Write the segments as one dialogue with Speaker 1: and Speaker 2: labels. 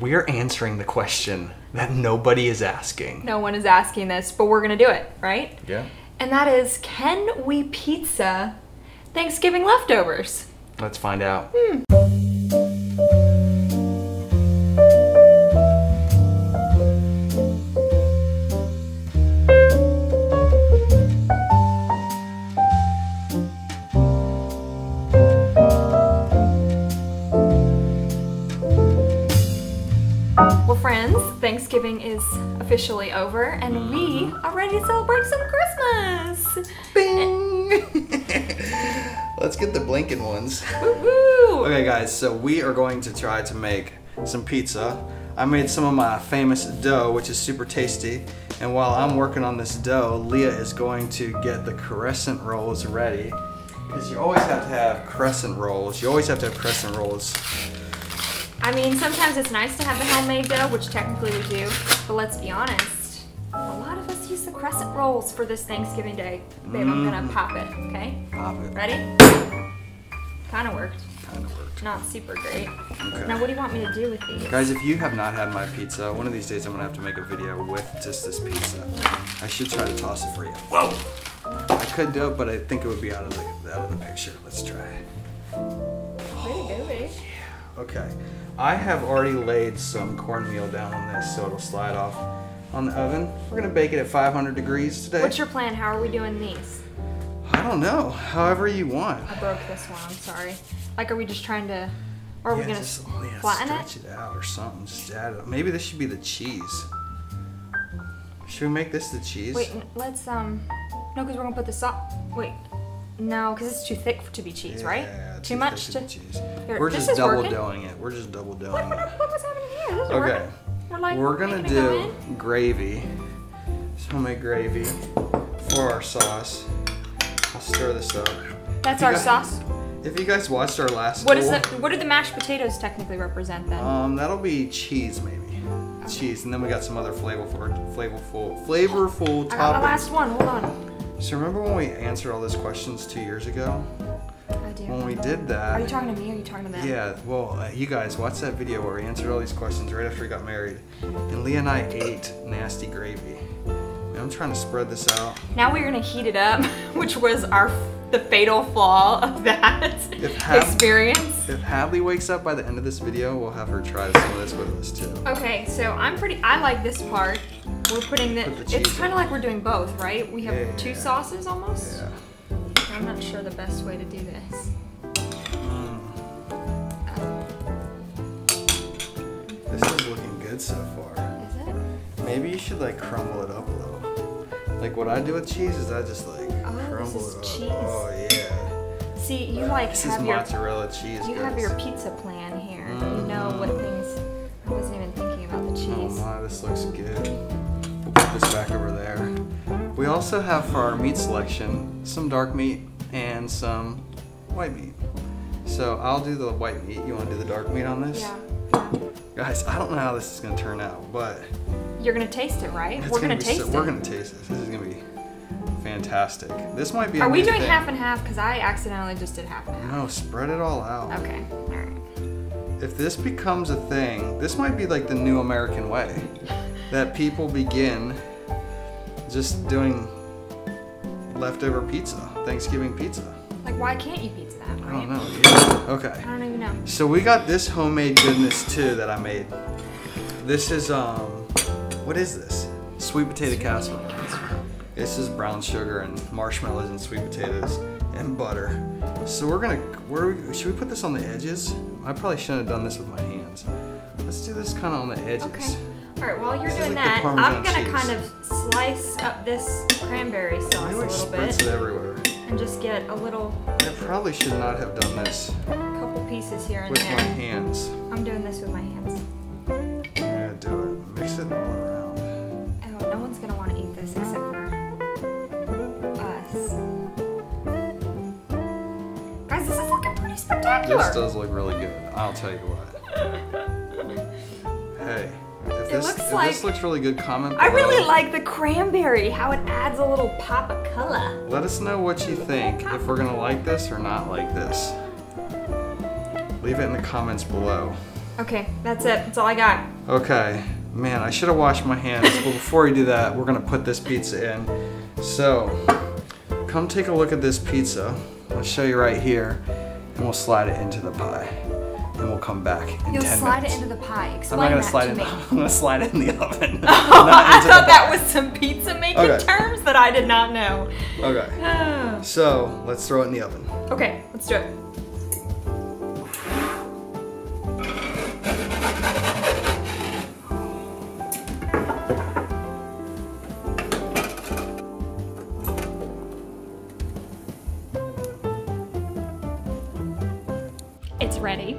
Speaker 1: We're answering the question that nobody is asking.
Speaker 2: No one is asking this, but we're gonna do it, right?
Speaker 1: Yeah.
Speaker 2: And that is, can we pizza Thanksgiving leftovers?
Speaker 1: Let's find out.
Speaker 2: Well, Thanksgiving is officially over, and we mm-hmm. are ready to celebrate some Christmas.
Speaker 1: Bing! Let's get the blinking ones.
Speaker 2: Woo-hoo!
Speaker 1: Okay, guys, so we are going to try to make some pizza. I made some of my famous dough, which is super tasty. And while I'm working on this dough, Leah is going to get the crescent rolls ready. Because you always have to have crescent rolls. You always have to have crescent rolls.
Speaker 2: I mean, sometimes it's nice to have the homemade dough, which technically we do, but let's be honest. A lot of us use the crescent rolls for this Thanksgiving day. Babe, I'm gonna mm. pop it, okay?
Speaker 1: Pop it.
Speaker 2: Ready? Kinda worked.
Speaker 1: Kind of worked.
Speaker 2: Not super great.
Speaker 1: Okay.
Speaker 2: Now, what do you want me to do with these?
Speaker 1: Guys, if you have not had my pizza, one of these days I'm gonna have to make a video with just this pizza. I should try to toss it for you. Whoa! I could do it, but I think it would be out of the out of the picture. Let's try. Okay. I have already laid some cornmeal down on this so it'll slide off on the oven. We're gonna bake it at 500 degrees today.
Speaker 2: What's your plan? How are we doing these?
Speaker 1: I don't know. However you want.
Speaker 2: I broke this one, I'm sorry. Like, are we just trying to, or are we gonna
Speaker 1: just, oh, yeah,
Speaker 2: flatten
Speaker 1: stretch
Speaker 2: it?
Speaker 1: it out or something. Just add it. Maybe this should be the cheese. Should we make this the cheese?
Speaker 2: Wait, let's, um, no, because we're gonna put the sauce, wait. No, because it's too thick to be cheese, right?
Speaker 1: Yeah,
Speaker 2: Too much to,
Speaker 1: cheese.
Speaker 2: Here,
Speaker 1: We're just double
Speaker 2: working.
Speaker 1: doughing it. We're just double
Speaker 2: What,
Speaker 1: doughing
Speaker 2: what,
Speaker 1: it.
Speaker 2: what was happening here?
Speaker 1: Okay.
Speaker 2: working. We're like,
Speaker 1: We're gonna
Speaker 2: making it go
Speaker 1: do gravy. Some homemade gravy for our sauce. I'll stir this up.
Speaker 2: That's our
Speaker 1: guys-
Speaker 2: sauce.
Speaker 1: If you guys watched our last
Speaker 2: What is
Speaker 1: duel,
Speaker 2: the, what do the mashed potatoes technically represent then?
Speaker 1: Um, that'll be cheese maybe. Cheese, and then we got some other flavorful, flavorful, flavorful
Speaker 2: I got
Speaker 1: toppings.
Speaker 2: last one, hold on.
Speaker 1: So remember when we answered all those questions two years ago?
Speaker 2: I do.
Speaker 1: When we did that.
Speaker 2: Are you talking to me or are you talking to them?
Speaker 1: Yeah, well, uh, you guys watch that video where we answered all these questions right after we got married, and Leah and I ate nasty gravy. And I'm trying to spread this out.
Speaker 2: Now we're gonna heat it up, which was our the fatal flaw of that
Speaker 1: If
Speaker 2: experience.
Speaker 1: If Hadley wakes up by the end of this video, we'll have her try some of this with us too.
Speaker 2: Okay, so I'm pretty. I like this part. We're putting the.
Speaker 1: Put the
Speaker 2: it's kind of like we're doing both, right? We have
Speaker 1: Yeah.
Speaker 2: two sauces almost.
Speaker 1: Yeah.
Speaker 2: I'm not sure the best way to do this. Mm.
Speaker 1: This is looking good so far.
Speaker 2: Is it?
Speaker 1: Maybe you should like crumble it up a little. Like what I do with cheese is I just like
Speaker 2: Oh, this
Speaker 1: crumble
Speaker 2: is
Speaker 1: it up.
Speaker 2: cheese.
Speaker 1: Oh yeah.
Speaker 2: See, you like
Speaker 1: This is
Speaker 2: your
Speaker 1: mozzarella cheese.
Speaker 2: you have your pizza plan here. You know what mm. things. I wasn't even thinking about the cheese.
Speaker 1: Oh
Speaker 2: cheese.
Speaker 1: my, this looks good. This back over there. We also have for our meat selection some dark meat and some white meat. So I'll do the white meat. You want to do the dark meat on this?
Speaker 2: Yeah. yeah.
Speaker 1: Guys, I don't know how this is gonna turn out, but
Speaker 2: You're gonna taste it, right? we're gonna,
Speaker 1: be
Speaker 2: taste
Speaker 1: so,
Speaker 2: it.
Speaker 1: We're gonna taste this. This is gonna be fantastic. This might be. a
Speaker 2: Are we doing
Speaker 1: thing.
Speaker 2: half and half? Because I accidentally just did half and half.
Speaker 1: No, spread it all out.
Speaker 2: Okay. All right.
Speaker 1: If this becomes a thing, this might be like the new American way. That people begin just doing leftover pizza, Thanksgiving pizza.
Speaker 2: Like, why can't you pizza that,
Speaker 1: I don't know. Yeah.
Speaker 2: I don't even know.
Speaker 1: So we got this homemade goodness too that I made. This is um, what is this? Sweet potato casserole. This is brown sugar and marshmallows and sweet potatoes and butter. So we're gonna, where should we put this on the edges? I probably shouldn't have done this with my hands. Let's do this kind of on the edges.
Speaker 2: Okay. Right. While you're doing
Speaker 1: like
Speaker 2: that, I'm gonna
Speaker 1: cheese.
Speaker 2: kind of slice up this cranberry sauce a little bit
Speaker 1: it everywhere.
Speaker 2: and just get a little
Speaker 1: I probably should not have done this A
Speaker 2: couple pieces here and
Speaker 1: with my hands.
Speaker 2: I'm doing this with my hands.
Speaker 1: Yeah, do it. Mix it all around.
Speaker 2: Oh, no one's gonna want to eat this except for us. Guys, this is looking pretty spectacular.
Speaker 1: This does look really good. I'll tell you what. If this,
Speaker 2: looks like-
Speaker 1: this looks really good, comment
Speaker 2: I really uh, like the cranberry, how it adds a little pop of color.
Speaker 1: Let us know what you think, if we're gonna like this or not like this. Leave it in the comments below.
Speaker 2: Okay, that's it. That's all I got.
Speaker 1: Okay, man, I should have washed my hands. but before we do that, we're gonna put this pizza in. So, come take a look at this pizza. I'll show you right here, and we'll slide it into the pie. And we'll come back in
Speaker 2: You'll
Speaker 1: 10
Speaker 2: slide
Speaker 1: minutes.
Speaker 2: it into the pie.
Speaker 1: I'm not gonna slide
Speaker 2: to
Speaker 1: it. I'm gonna slide it in the oven.
Speaker 2: Oh, I thought that was some pizza making
Speaker 1: Okay.
Speaker 2: terms that I did not know.
Speaker 1: Okay. So let's throw it in the oven.
Speaker 2: okay, let's do it. It's ready.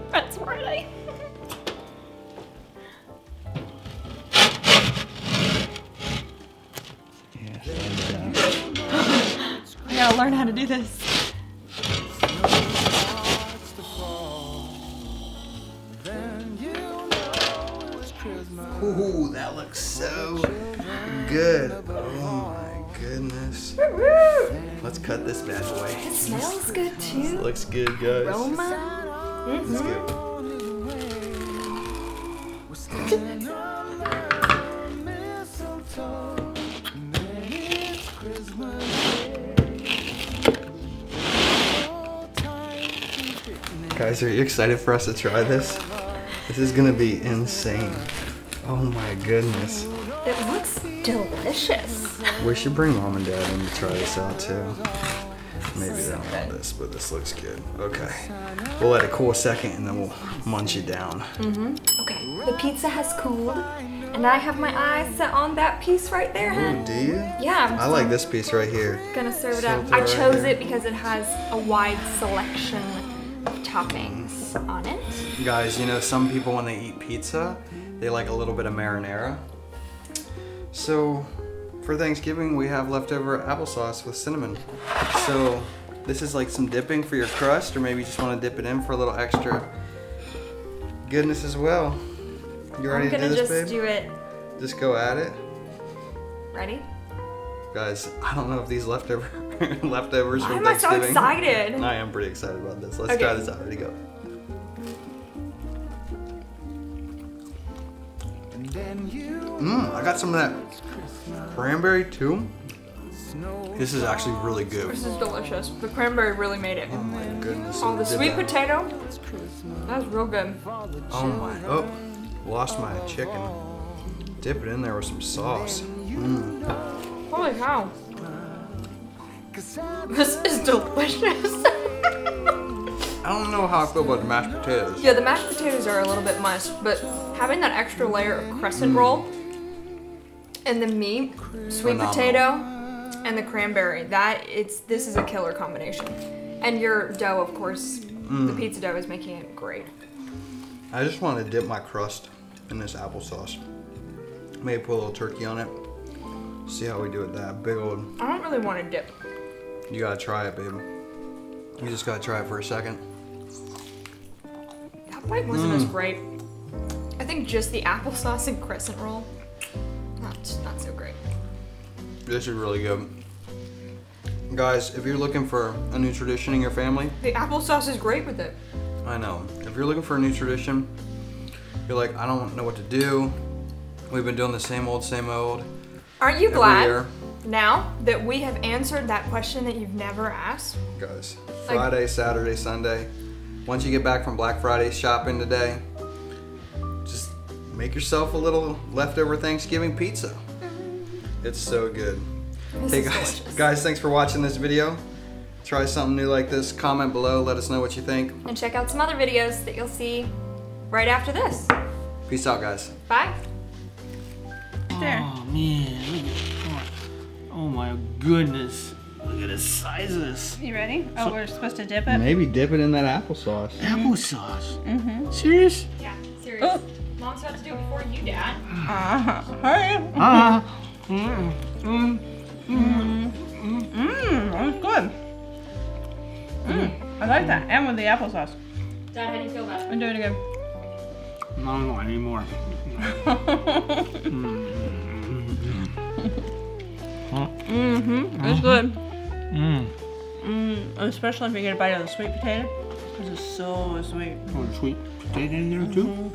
Speaker 2: Gotta learn how to do this.
Speaker 1: Ooh, that looks so good. Oh my goodness. Let's cut this bad boy.
Speaker 2: It smells good too.
Speaker 1: Looks good, guys.
Speaker 2: Aroma.
Speaker 1: Let's get Guys, are you excited for us to try this? This is gonna be insane. Oh my goodness.
Speaker 2: It looks delicious.
Speaker 1: We should bring mom and dad in to try this out too. Maybe they don't want this, but this looks good. Okay. We'll let it cool a second and then we'll munch it down. Mm -hmm.
Speaker 2: Okay, the pizza has cooled, and I have my eyes set on that piece right there,
Speaker 1: Ooh,
Speaker 2: hun.
Speaker 1: do you?
Speaker 2: Yeah,
Speaker 1: I like this piece right here.
Speaker 2: gonna serve it up. I chose
Speaker 1: here.
Speaker 2: it because it has a wide selection toppings on it.
Speaker 1: Guys, you know, some people when they eat pizza, they like a little bit of marinara. So, for Thanksgiving, we have leftover applesauce with cinnamon. So, this is like some dipping for your crust, or maybe you just want to dip it in for a little extra goodness as well. You ready to do this, babe?
Speaker 2: I'm gonna just do it.
Speaker 1: Just go at it.
Speaker 2: Ready?
Speaker 1: Guys, I don't know if these leftover leftovers
Speaker 2: Why
Speaker 1: from
Speaker 2: am I so excited?
Speaker 1: I am pretty excited about this. Let's
Speaker 2: Okay.
Speaker 1: try this out. Ready, go. Mmm, I got some of that cranberry too. This is actually really good.
Speaker 2: This is delicious. The cranberry really made it.
Speaker 1: Oh my goodness.
Speaker 2: Oh, the sweet
Speaker 1: that.
Speaker 2: potato. That was real good.
Speaker 1: Oh my, oh, lost my chicken. Dip it in there with some sauce. Mmm.
Speaker 2: Holy cow. This is delicious.
Speaker 1: I don't know how I feel about the mashed potatoes.
Speaker 2: yeah, the mashed potatoes are a little bit much, but having that extra layer of crescent
Speaker 1: Mm.
Speaker 2: roll and the meat, sweet
Speaker 1: Phenomenal.
Speaker 2: potato, and the cranberry, that it's this is a killer combination. And your dough, of course, the
Speaker 1: Mm.
Speaker 2: pizza dough is making it great.
Speaker 1: I just want to dip my crust in this applesauce. Maybe put a little turkey on it. See how we do with that. Big old.
Speaker 2: I don't really want to dip.
Speaker 1: You gotta try it, baby. You just gotta try it for a second.
Speaker 2: That bite wasn't as
Speaker 1: Mm.
Speaker 2: great. I think just the applesauce and crescent roll, not not so great.
Speaker 1: This is really good. Guys, if you're looking for a new tradition in your family,
Speaker 2: The applesauce is great with it.
Speaker 1: I know. If you're looking for a new tradition, you're like, I don't know what to do. We've been doing the same old, same old
Speaker 2: Aren't you glad
Speaker 1: year.
Speaker 2: now that we have answered that question that you've never asked?
Speaker 1: Guys,
Speaker 2: Like-
Speaker 1: Friday, Saturday, Sunday. Once you get back from Black Friday shopping today, just make yourself a little leftover Thanksgiving pizza. Mm-hmm. It's so good.
Speaker 2: This
Speaker 1: Hey guys,
Speaker 2: delicious.
Speaker 1: guys, thanks for watching this video. Try something new like this. Comment below. Let us know what you think.
Speaker 2: And check out some other videos that you'll see right after this.
Speaker 1: Peace out, guys.
Speaker 2: Bye.
Speaker 3: There.
Speaker 4: Oh man, look at Oh my goodness. Look at the size of this.
Speaker 3: You ready? Oh, we're supposed to dip it?
Speaker 1: Maybe dip it in that applesauce.
Speaker 4: Applesauce. Mm-hmm. Serious?
Speaker 2: Yeah, serious. Oh. Mom's about to do it before you, Dad.
Speaker 3: Uh-huh. Hurry.
Speaker 4: Ah. Mm. Mm.
Speaker 3: Mmm, that's good. Mmm, I like that. And with the applesauce.
Speaker 2: Dad, how do you feel about it?
Speaker 3: And do it again.
Speaker 4: I don't want any more.
Speaker 3: Mm-hmm. It's good.
Speaker 4: Mm.
Speaker 3: Mmm, especially if you get a bite of the sweet potato. This is so sweet.
Speaker 4: Oh, sweet potato in there too?
Speaker 3: Mhm.